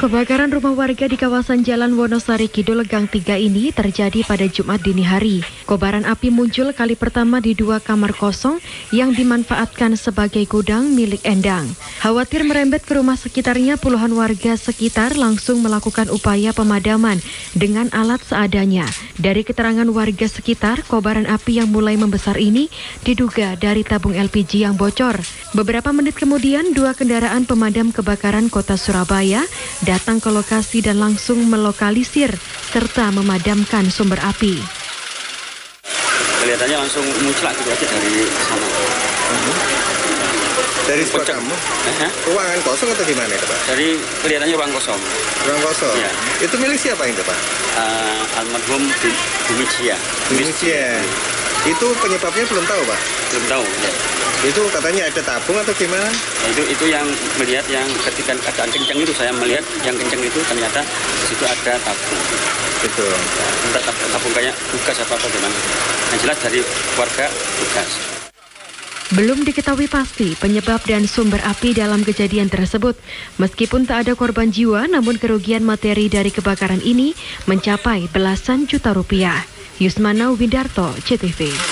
Kebakaran rumah warga di kawasan Jalan Wonosari Kidul Gang 3 ini terjadi pada Jumat dini hari. Kobaran api muncul kali pertama di dua kamar kosong yang dimanfaatkan sebagai gudang milik Endang. Khawatir merembet ke rumah sekitarnya, puluhan warga sekitar langsung melakukan upaya pemadaman dengan alat seadanya. Dari keterangan warga sekitar, kobaran api yang mulai membesar ini diduga dari tabung LPG yang bocor. Beberapa menit kemudian, dua kendaraan pemadam kebakaran kota Surabaya datang ke lokasi dan langsung melokalisir serta memadamkan sumber api. Kelihatannya langsung muncul gitu aja dari sana. Dari? Hah? Ruangan kosong atau gimana itu Pak? Dari kelihatannya ruang kosong. Ruang kosong? Iya. Itu milik siapa itu Pak? Uh, almarhum Bu- Bumi Cia. Indonesia. Itu penyebabnya belum tahu Pak? Belum tahu. Ya. Itu katanya ada tabung atau gimana? Nah, itu itu yang melihat yang ketika keadaan kencang itu saya melihat yang kencang itu ternyata di situ ada tabung. Gitu. Entah tab- tabung kayak tugas apa apa gimana. Yang jelas dari warga tugas. Belum diketahui pasti penyebab dan sumber api dalam kejadian tersebut. Meskipun tak ada korban jiwa, namun kerugian materi dari kebakaran ini mencapai belasan juta rupiah. Yusmana Windarto, CTV.